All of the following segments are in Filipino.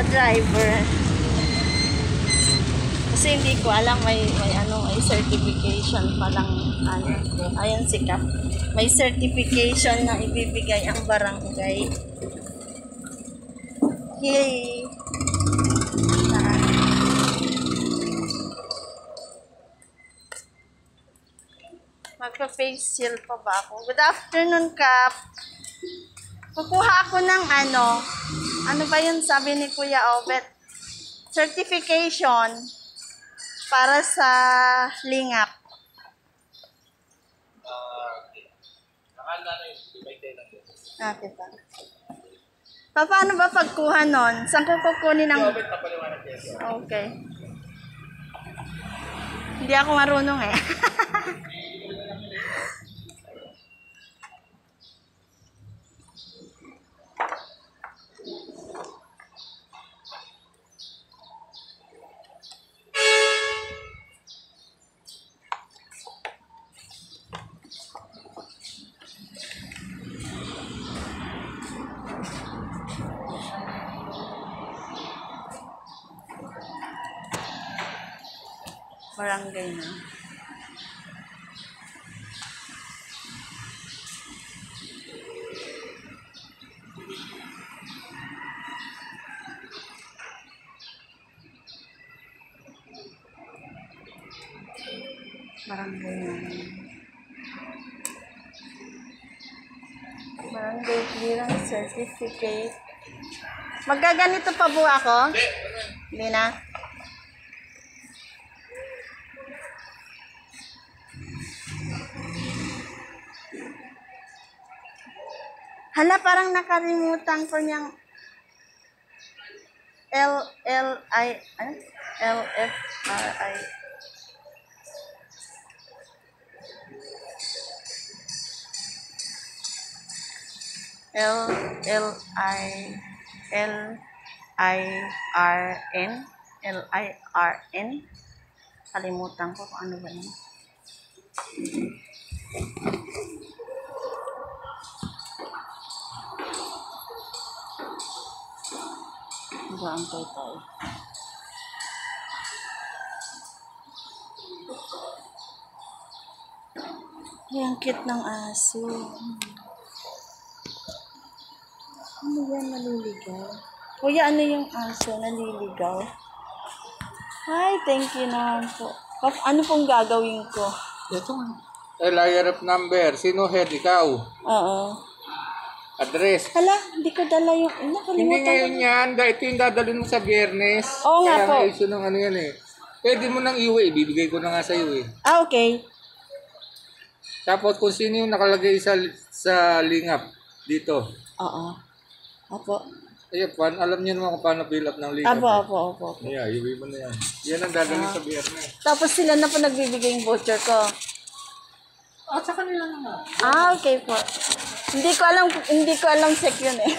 siya driver. Kasi hindi ko alam may may ano may certification pa lang ano. Ayan si Kap. May certification na ibibigay ang barangay. Yay! Ah. magpa-facial pa ba ako? Good afternoon Kap. Kukuha ako ng ano ano ba yun sabi ni Kuya Obet certification para sa lingap. Okay pa. Pa, paano ba pagkuha nun? Saan ko kukunin ang... Okay. Hindi ako marunong eh. Barangay na. Barangay na. Barangay clearance certificate. Magaganito pa po ako? Hindi na. Hala, parang nakalimutan ko niyang L, L, I, ano? L, F, R, I. L, L, I, L, I, R, N. L, I, R, N. Kalimutan ko kung ano ba yun. Mag-aantay tayo. Ay, ang cute ng aso. Ano yan, naliligaw? Kuya, ano yung aso naliligaw? Hi, thank you naman po. Ano pong gagawin ko? Ito nga. LIRF number. Sino head? Ikaw. Oo. Address. Hala, hindi ko dala yung... Hindi kalimutan ko. ngayon yan. Dahil ito yung dadalhin mo sa biyernes. Oo nga Kaya po. nga issue ng ano yan eh. Pwede mo nang iwi. Ibibigay ko na nga sa iyo eh. Ah, okay. Tapos kung sino yung nakalagay sa sa lingap dito. Oo. Apo. Ayun, pan, alam niyo naman kung paano fill up ng lingap. Apo, apo, apo. apo. Yeah, iwi mo na yan. Yan ang dadalhin Ah. sa biyernes. Tapos sila na po nagbibigay yung voucher ko. At sa kanila na nga. Ah, okay po. Hindi ko alam, hindi ko alam sec yun eh.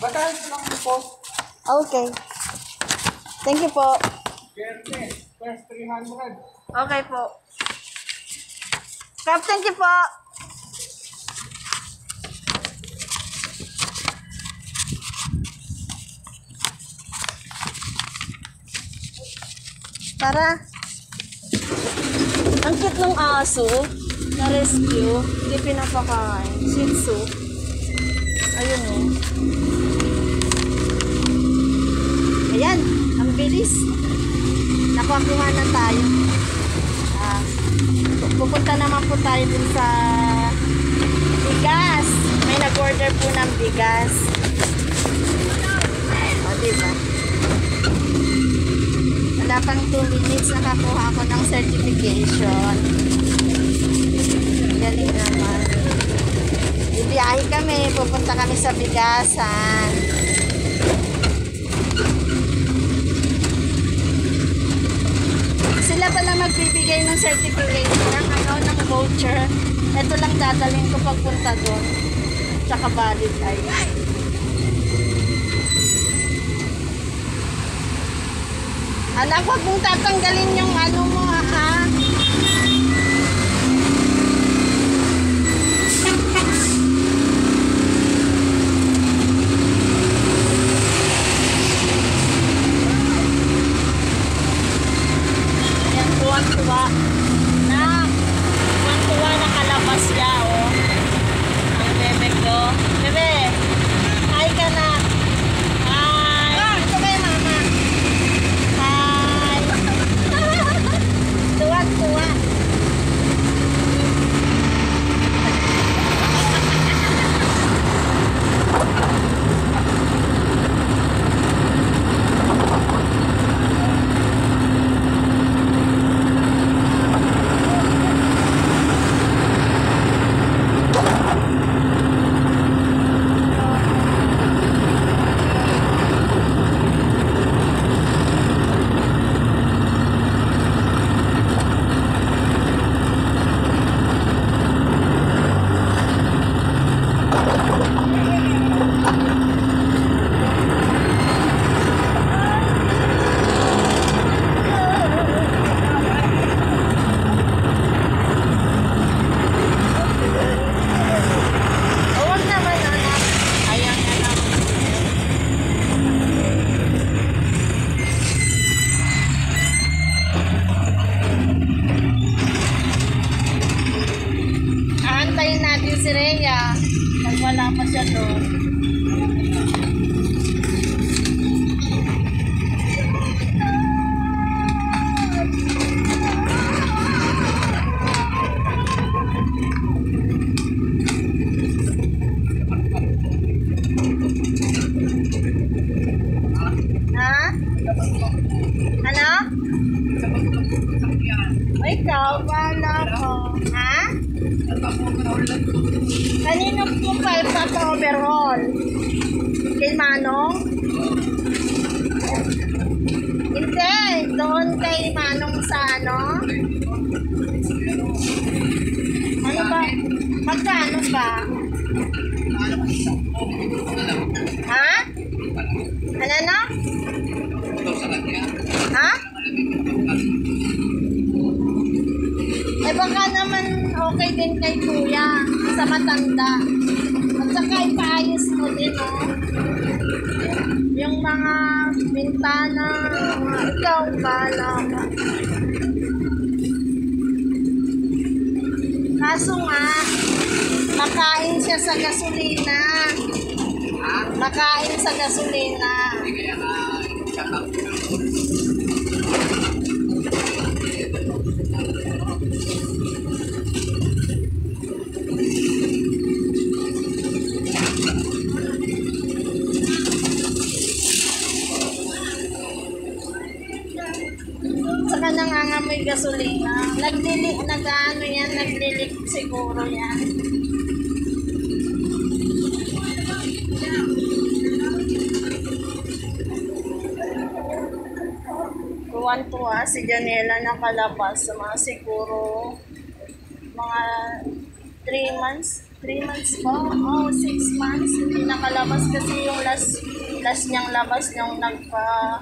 Batahin mo lang po. okay. Thank you po. Biyernes. First 300. Okay po. Kap, thank you po. Tara. Ang cute ng aso na rescue. Hindi pinapakain. Shih. Ayun oh. Ayan. Ang bilis. Nakakuha na tayo. Ah, pupunta naman po tayo dun sa bigas. May nag-order po ng bigas. O, diba? Wala pang 2 minutes nakakuha ako ng certification. Galing naman. Bibiyahe kami, pupunta kami sa bigasan. Sila pala magbibigay ng certificate ng ano, ng voucher. Ito lang dadalhin ko pagpunta doon. Tsaka valid ay. Anak, wag mong tatanggalin yung ano mo, ha? Wala ko. Ha? Kanino po pa sa overall? Kay Manong? Hindi, doon kay Manong sa ano? Ano ba? Magkano ba? Ha? Ano na? Din kay kuya sa matanda. At saka ipaayos mo din, oh. Yung mga bintana, ikaw, bala ka. Kaso nga, makain siya sa gasolina. Makain sa gasolina. Saka nangangamoy gasolina. Naglilik, nag-ano yan, naglilik siguro yan. Tuwan-tuwa si Janela nakalabas sa mga siguro mga 3 months 3 months po oh 6 months hindi nakalabas kasi yung last last niyang labas nung nagpa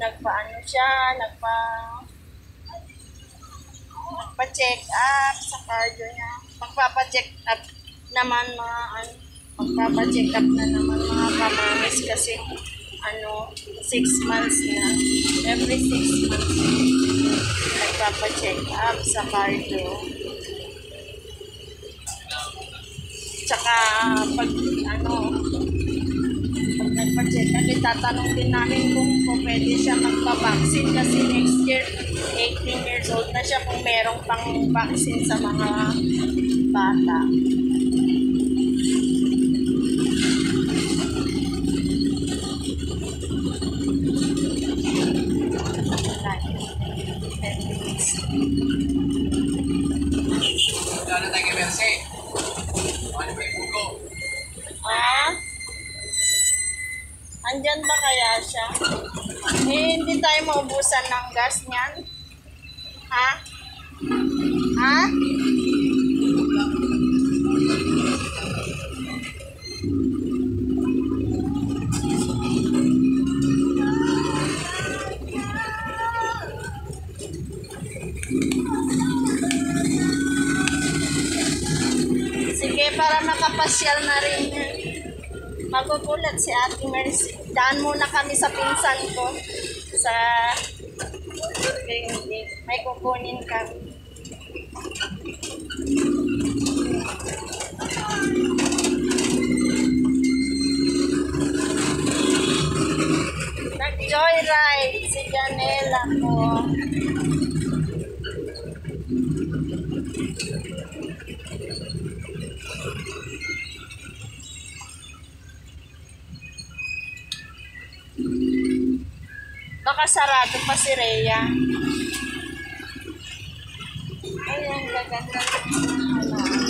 nagpa ano siya nagpa nagpa-check up sa cardio niya. Magpapa-check up naman mga ano magpapa-check up na naman mga kamamis kasi ano 6 months na. Every 6 months nagpapa-check up sa cardio. Tsaka pag ano nagpa-check up itatanong din namin kung, kung pwede siya magpa-vaccine kasi next year 18 years old na siya kung merong pang vaccine sa mga bata Wala na tayong emerse. Ano ba yung buko? Ah? Andyan ba kaya siya? Eh, hindi tayo maubusan ng gas niyan. Ha? Ha? Sige, para makapasyal na rin. Magugulat si Ate Mercy. Daan muna kami sa pinsan ko. Sa... May kukunin kami. Nag-joyride si Janela ko. Baka sarado pa si Rhea. Ayan, gaganda. Ano?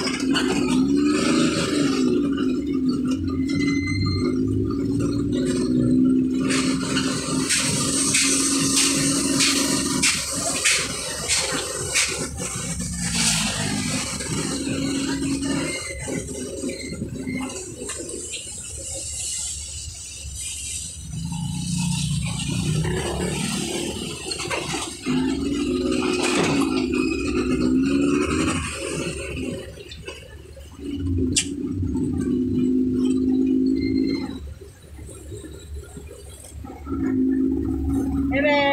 Amen.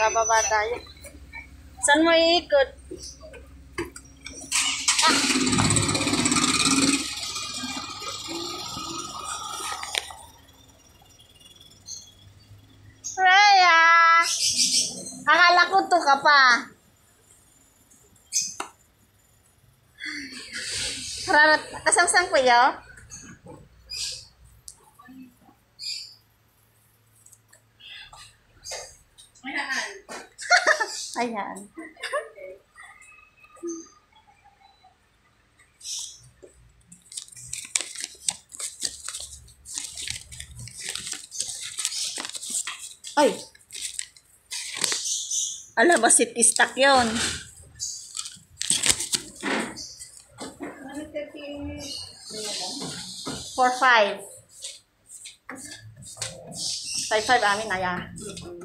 Bababa tayo. Saan mo iikot? Ah. Rhea! Akala ko to ka pa. Hararat, kasang-sang ko yo? Ayan. Ay! Alam ba si Tistak yun? Four five. Five five amin aya. Mm.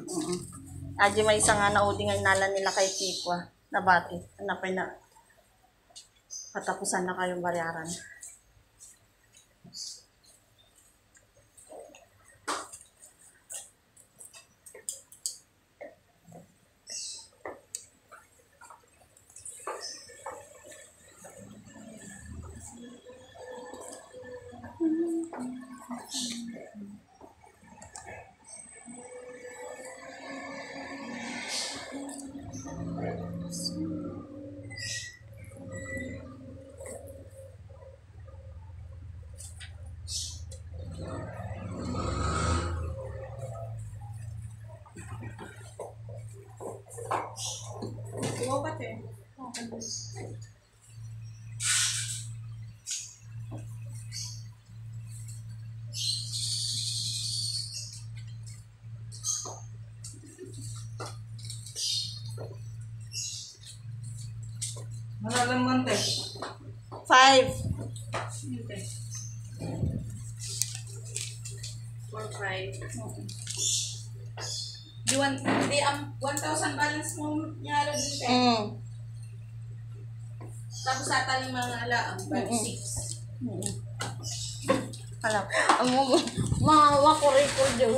Aji may isang nga naudi nga inala nila kay Tikwa. Nabati. Napay na. Katapusan na kayong baryaran. Malalang te. Five. Four, five. Di, one, di ang 1,000 balance mo niya rin te. Mm. Tapos ata yung mga alaang, bali Mm-mm. six. Mm. Alam, ang mo, mahawa ko rin ko dyan.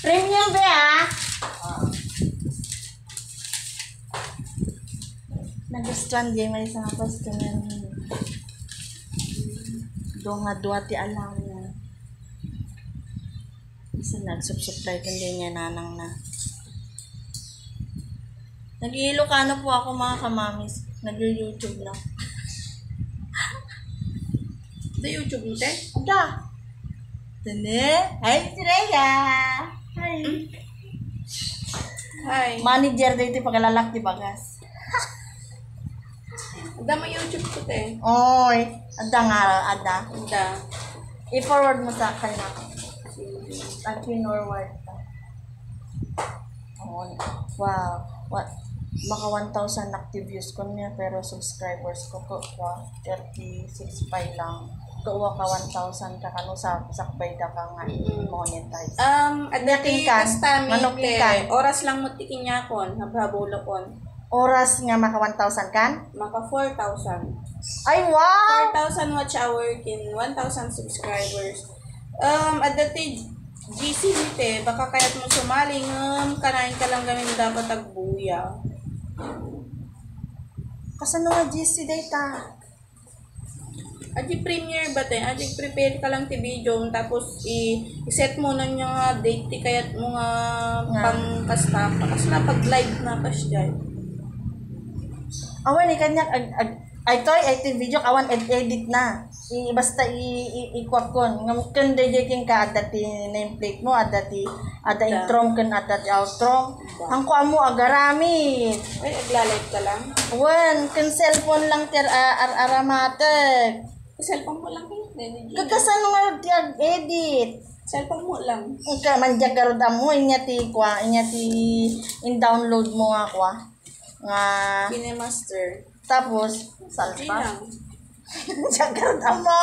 Premium ba ah? Nagustuhan din may isang customer. Do nga duwa ti alam niya. Isa hindi niya nanang na. Nag-iilocano po ako mga kamamis. Nag-YouTube na. Sa YouTube mo, te? Ada. Tene. Hi, Rhea. Hi. Hi. Manager dito pagkalalak di bagas. Ada mo YouTube ko, te. Oy, ada nga, ada. Ada. I-forward mo sa akin na. At forward ka. Oh, wow. What? Maka 1,000 active views ko niya pero subscribers ko ko kwa 36 pa lang. Kuha ka 1,000 ka kano sa sakbay da ka nga i-monetize. Um, at dati Manok te. kan? Oras lang mo tikin niya kon. Nababulo kon. Oras nga maka 1,000 kan? Maka 4,000. Ay, wow! 4,000 watch hour kin 1,000 subscribers. Um, at dati GC ni te, baka kaya't mo sumali ngam kanain ka lang gamin dapat agbuya. Kasano nga GC data? Adi premiere ba te? Adi prepare ka lang ti video tapos i set mo na niya nga date ti kayat mo nga pang kasta pa. Kasi na pag live na kas dyan. Awan, ni kanya, ag, ag, ay toy, ay ti video kawan ed edit na. I, basta i, i, kon. Ngam kun DJ king ka ada ti nameplate mo, ada ti ada Da. intro kun ada ti outro. Ang kuha mo agarami. Ay, agla-live ka lang. Wen, kun cellphone lang ter ar ar aramatek. Cellphone mo lang kayo. Nene, G. Kakasan nga ti edit. Cellphone mo lang. Ika man jagarod mo inya ti kwa, inya ti in download mo nga kwa. Nga Kinemaster. tapos salpa. Jakarta mo!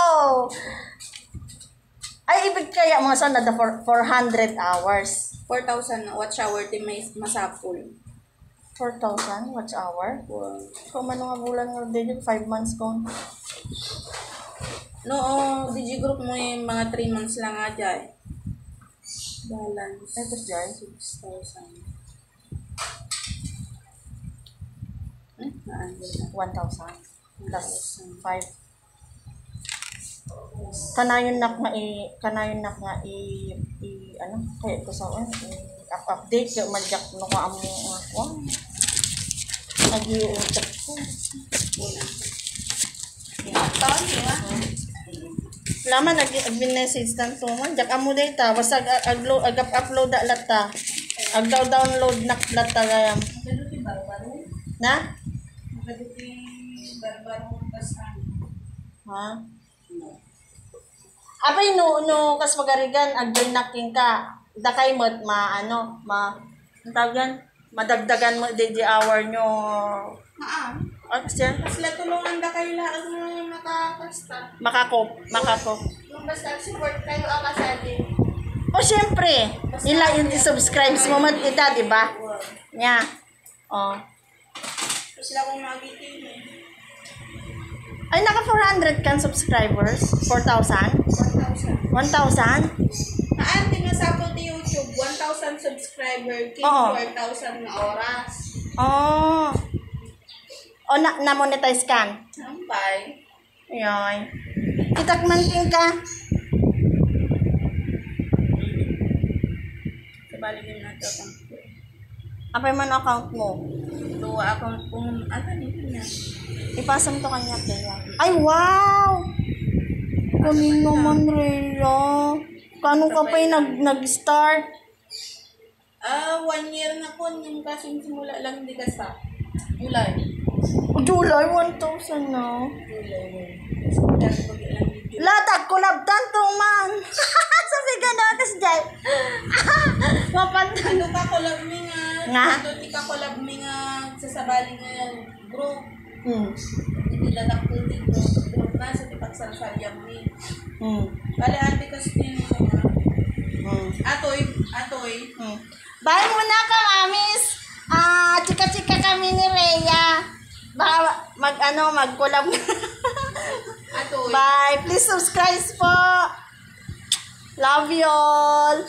Ay, ibig kaya mga son na for 400 hours. 4,000 watch hour ti may masapul. 4,000 watch hour? Wow. Kung ano nga bulan nga din 5 months ko. No, oh, Digi group mo yung mga 3 months lang nga dyan. Balance. Ito dyan. 6,000. Eh, naandun na. 1,000. Plus 5. Kanayon nak nga i kanayon nak nga i, i ano kaya ko sa up update yung madyak no ko amo nga ko nag-i-check ko Ito, di ba? Laman ag message tan to man jak amo data basta ag aglo ag upload da lata. Ag daw download nak lata gayam. Na? Ha? Apay no no kas magarigan ag join naking ka. Dakay mo ma ano ma yan? madagdagan mo di di hour nyo. Haan. Ano siya? Sila tulungan na kayo lahat mo makakasta. Makakop, makakop. Kung basta support kayo ang kasali. O syempre, ila yung subscribes mo mat ita, di ba? Nya. Oh. Sila kong magitin eh. Ay, naka 400 kan subscribers? 4,000? 1,000. 1,000? Haan, tinasapot ni YouTube. 1,000 subscriber. King Oo. 4,000 na oras. Oh. O, na, na-monetize kan? Sampay. Ayan. Itak man king ka. Kabaligin na ito Apay man account mo. Dua akong kung ano nito na. Ipasam to kanya kaya. Ay, wow! Kanino man, Rhea? Kano ka pa yung nag, nag-start? Ah, one year na po yung kasing simula lang hindi ka sa. July. July 1,000 na. Latag, kulab tanto man. Sabi ka na, kas jay. Mapantay. Ano ka collab mi nga? Nga? Ano ti ka collab mi nga sa sabali nga group. Hmm. Hindi ladak ko dito. Group na sa tipagsalsalyam mi. Hmm. Bale ate kasi din mo nga. Hmm. Atoy, atoy. Hmm. Bye muna ka, mamis. Ah, chika-chika kami ni Rhea. Baka mag, ano, mag-collab. Bye. Please subscribe po. Love you all.